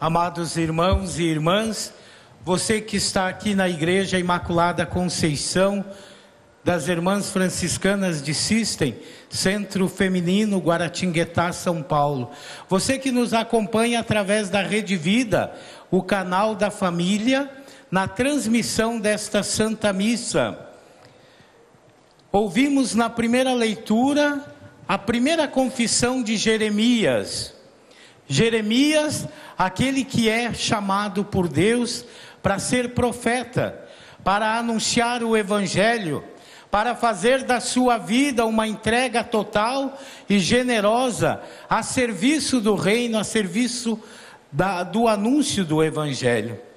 Amados irmãos e irmãs, você que está aqui na Igreja Imaculada Conceição das Irmãs Franciscanas de Sistem, Centro Feminino Guaratinguetá, São Paulo. Você que nos acompanha através da Rede Vida, o canal da família, na transmissão desta Santa Missa. Ouvimos na primeira leitura a primeira confissão de Jeremias. Jeremias, aquele que é chamado por Deus para ser profeta, para anunciar o Evangelho, para fazer da sua vida uma entrega total e generosa a serviço do reino, a serviço da, do anúncio do Evangelho.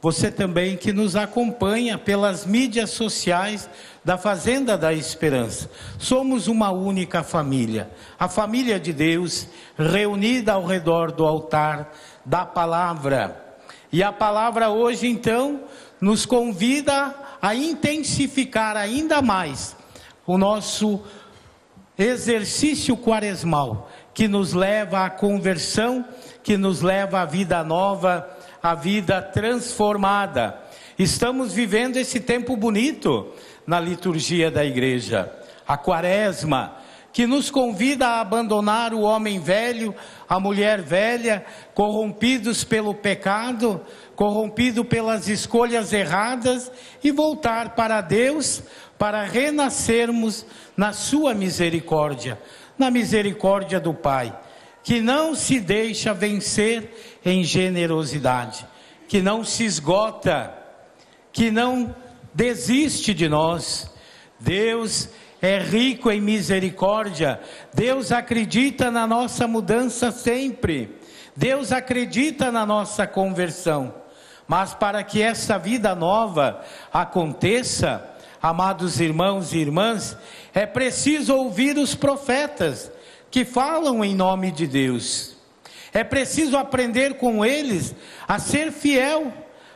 Você também que nos acompanha pelas mídias sociais da Fazenda da Esperança. Somos uma única família, a família de Deus, reunida ao redor do altar da palavra. E a palavra hoje, então, nos convida a intensificar ainda mais o nosso exercício quaresmal, que nos leva à conversão, que nos leva à vida nova a vida transformada. Estamos vivendo esse tempo bonito na liturgia da igreja, a quaresma, que nos convida a abandonar o homem velho, a mulher velha, corrompidos pelo pecado, corrompido pelas escolhas erradas e voltar para Deus para renascermos na sua misericórdia, na misericórdia do Pai que não se deixa vencer em generosidade, que não se esgota, que não desiste de nós. Deus é rico em misericórdia, Deus acredita na nossa mudança sempre, Deus acredita na nossa conversão. Mas para que essa vida nova aconteça, amados irmãos e irmãs, é preciso ouvir os profetas que falam em nome de Deus. É preciso aprender com eles a ser fiel,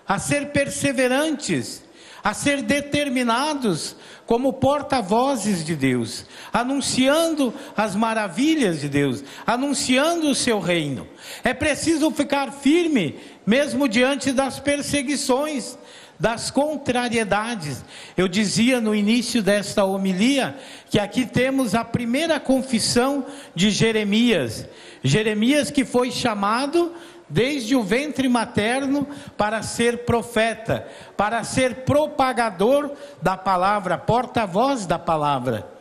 a ser perseverantes, a ser determinados como porta-vozes de Deus, anunciando as maravilhas de Deus, anunciando o seu reino. É preciso ficar firme, mesmo diante das perseguições, das contrariedades. Eu dizia no início desta homilia que aqui temos a primeira confissão de Jeremias. Jeremias que foi chamado desde o ventre materno para ser profeta, para ser propagador da palavra, porta-voz da palavra.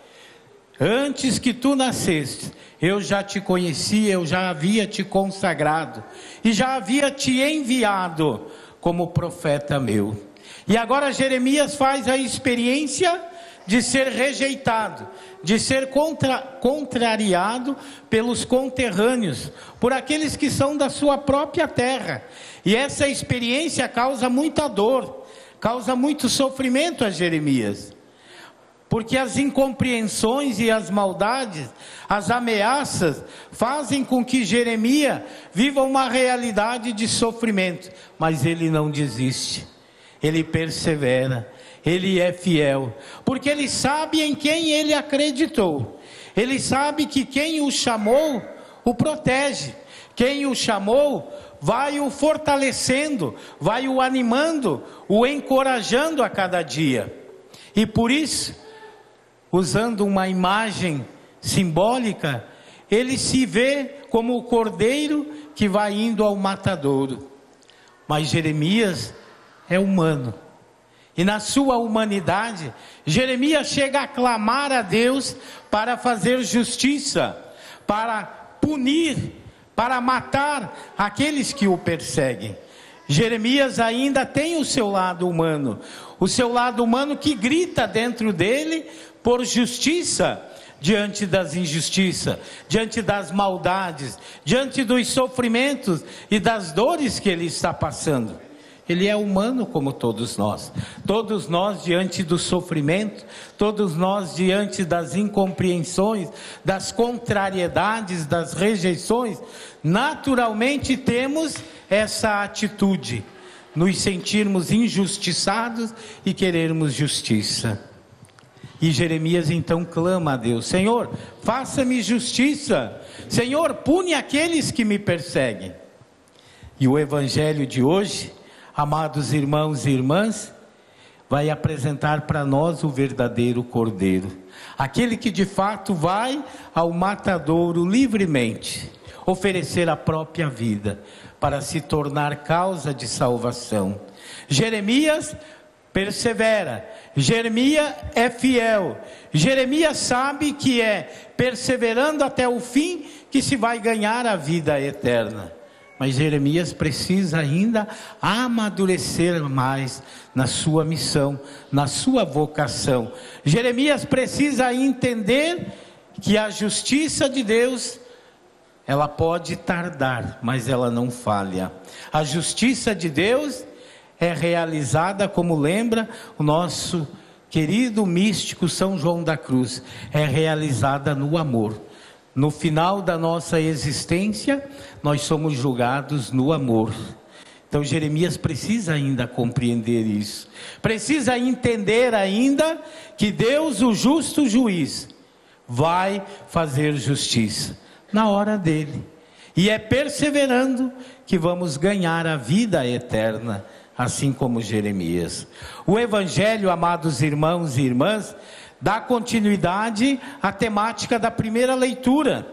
Antes que tu nasceste, eu já te conhecia, eu já havia te consagrado e já havia te enviado como profeta meu. E agora Jeremias faz a experiência de ser rejeitado, de ser contra, contrariado pelos conterrâneos, por aqueles que são da sua própria terra. E essa experiência causa muita dor, causa muito sofrimento a Jeremias. Porque as incompreensões e as maldades, as ameaças, fazem com que Jeremias viva uma realidade de sofrimento, mas ele não desiste ele persevera, ele é fiel, porque ele sabe em quem ele acreditou, ele sabe que quem o chamou o protege, quem o chamou vai o fortalecendo, vai o animando, o encorajando a cada dia. E por isso, usando uma imagem simbólica, ele se vê como o cordeiro que vai indo ao matadouro. Mas Jeremias é humano. E na sua humanidade, Jeremias chega a clamar a Deus para fazer justiça, para punir, para matar aqueles que o perseguem. Jeremias ainda tem o seu lado humano, o seu lado humano que grita dentro dele por justiça diante das injustiças, diante das maldades, diante dos sofrimentos e das dores que ele está passando. Ele é humano como todos nós. Todos nós diante do sofrimento, todos nós diante das incompreensões, das contrariedades, das rejeições, naturalmente temos essa atitude, nos sentirmos injustiçados e querermos justiça. E Jeremias então clama a Deus: Senhor, faça-me justiça. Senhor, pune aqueles que me perseguem. E o evangelho de hoje, amados irmãos e irmãs, vai apresentar para nós o verdadeiro cordeiro, aquele que de fato vai ao matadouro livremente, oferecer a própria vida para se tornar causa de salvação. Jeremias persevera, Jeremias é fiel, Jeremias sabe que é perseverando até o fim que se vai ganhar a vida eterna. Mas Jeremias precisa ainda amadurecer mais na sua missão, na sua vocação. Jeremias precisa entender que a justiça de Deus ela pode tardar, mas ela não falha. A justiça de Deus é realizada, como lembra o nosso querido místico São João da Cruz, é realizada no amor. No final da nossa existência, nós somos julgados no amor. Então Jeremias precisa ainda compreender isso. Precisa entender ainda que Deus, o justo juiz, vai fazer justiça na hora dele. E é perseverando que vamos ganhar a vida eterna, assim como Jeremias. O evangelho, amados irmãos e irmãs, dá continuidade à temática da primeira leitura,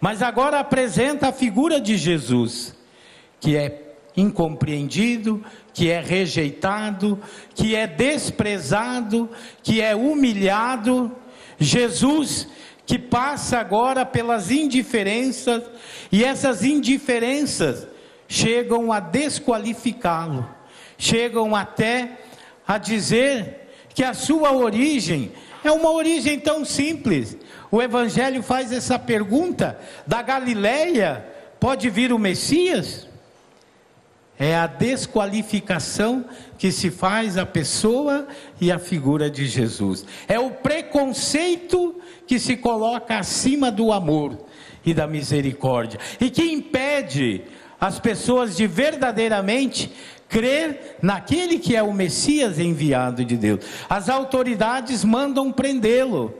mas agora apresenta a figura de Jesus, que é incompreendido, que é rejeitado, que é desprezado, que é humilhado. Jesus que passa agora pelas indiferenças, e essas indiferenças chegam a desqualificá-lo, chegam até a dizer que a sua origem é uma origem tão simples. O Evangelho faz essa pergunta: da Galileia pode vir o Messias? É a desqualificação que se faz a pessoa e a figura de Jesus. É o preconceito que se coloca acima do amor e da misericórdia e que impede as pessoas de verdadeiramente crer naquele que é o Messias enviado de Deus. As autoridades mandam prendê-lo.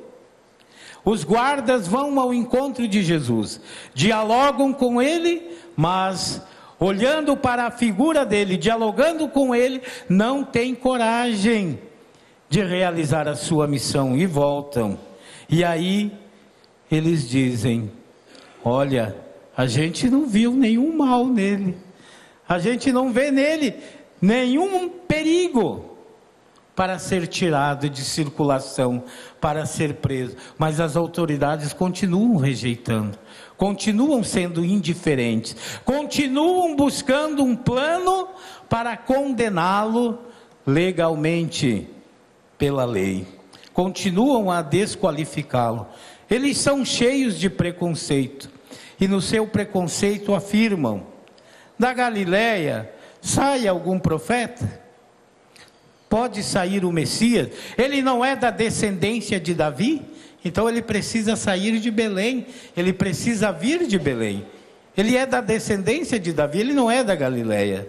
Os guardas vão ao encontro de Jesus, dialogam com ele, mas olhando para a figura dele, dialogando com ele, não tem coragem de realizar a sua missão e voltam. E aí eles dizem: Olha, a gente não viu nenhum mal nele. A gente não vê nele nenhum perigo para ser tirado de circulação, para ser preso. Mas as autoridades continuam rejeitando, continuam sendo indiferentes, continuam buscando um plano para condená-lo legalmente pela lei. Continuam a desqualificá-lo. Eles são cheios de preconceito e no seu preconceito afirmam da Galileia sai algum profeta? Pode sair o Messias? Ele não é da descendência de Davi? Então ele precisa sair de Belém, ele precisa vir de Belém. Ele é da descendência de Davi, ele não é da Galileia.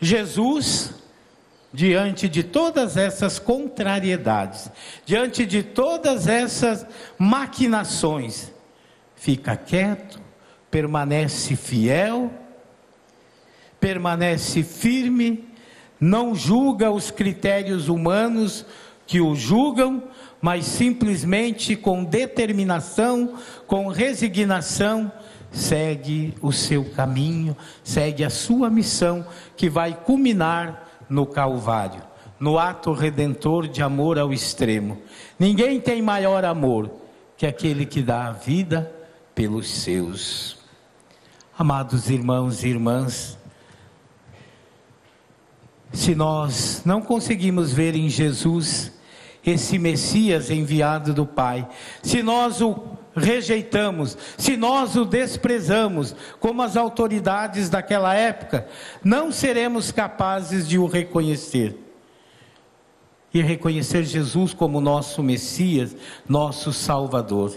Jesus, diante de todas essas contrariedades, diante de todas essas maquinações, fica quieto, permanece fiel permanece firme, não julga os critérios humanos que o julgam, mas simplesmente com determinação, com resignação, segue o seu caminho, segue a sua missão, que vai culminar no Calvário, no ato redentor de amor ao extremo. Ninguém tem maior amor que aquele que dá a vida pelos seus. Amados irmãos e irmãs, se nós não conseguimos ver em Jesus esse Messias enviado do Pai, se nós o rejeitamos, se nós o desprezamos, como as autoridades daquela época, não seremos capazes de o reconhecer. E reconhecer Jesus como nosso Messias, nosso Salvador.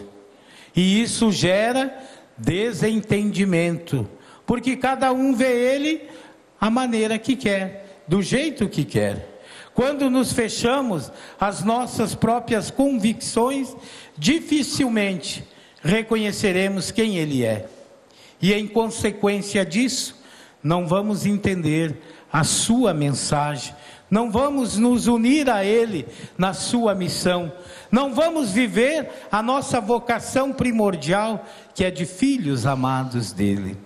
E isso gera desentendimento, porque cada um vê ele a maneira que quer do jeito que quer. Quando nos fechamos às nossas próprias convicções, dificilmente reconheceremos quem Ele é. E em consequência disso, não vamos entender a sua mensagem, não vamos nos unir a Ele na sua missão, não vamos viver a nossa vocação primordial, que é de filhos amados dele.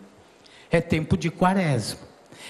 É tempo de quaresma,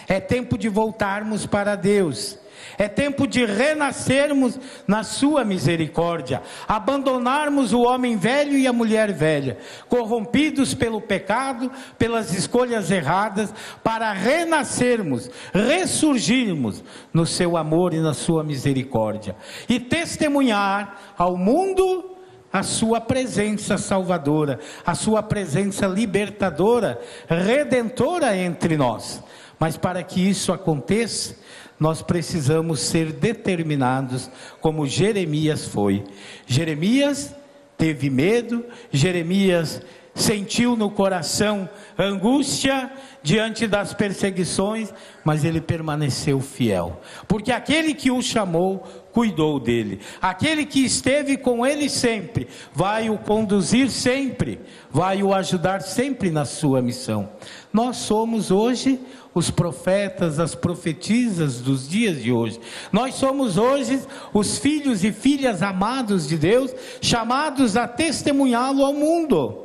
é tempo de voltarmos para Deus. É tempo de renascermos na Sua misericórdia, abandonarmos o homem velho e a mulher velha, corrompidos pelo pecado, pelas escolhas erradas, para renascermos, ressurgirmos no Seu amor e na Sua misericórdia, e testemunhar ao mundo a sua presença salvadora, a sua presença libertadora, redentora entre nós. Mas para que isso aconteça, nós precisamos ser determinados, como Jeremias foi. Jeremias teve medo, Jeremias sentiu no coração angústia diante das perseguições, mas ele permaneceu fiel, porque aquele que o chamou cuidou dele, aquele que esteve com ele sempre, vai o conduzir sempre, vai o ajudar sempre na sua missão. Nós somos hoje os profetas, as profetisas dos dias de hoje. Nós somos hoje os filhos e filhas amados de Deus, chamados a testemunhá-lo ao mundo.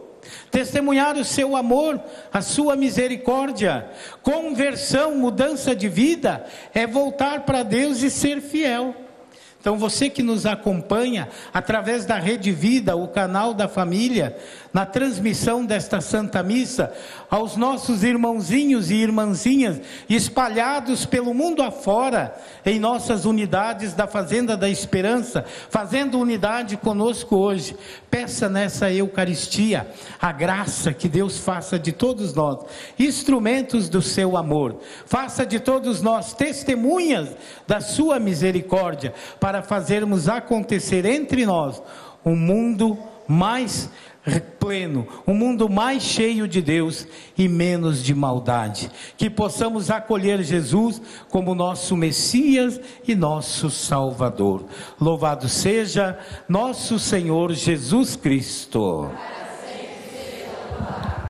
Testemunhar o seu amor, a sua misericórdia. Conversão, mudança de vida, é voltar para Deus e ser fiel. Então você que nos acompanha através da Rede Vida, o canal da família, na transmissão desta Santa Missa, aos nossos irmãozinhos e irmãzinhas espalhados pelo mundo afora, em nossas unidades da Fazenda da Esperança, fazendo unidade conosco hoje. Peça nessa Eucaristia a graça que Deus faça de todos nós instrumentos do seu amor, faça de todos nós testemunhas da sua misericórdia, para fazermos acontecer entre nós um mundo mais pleno, um mundo mais cheio de Deus e menos de maldade. Que possamos acolher Jesus como nosso Messias e nosso Salvador. Louvado seja nosso Senhor Jesus Cristo.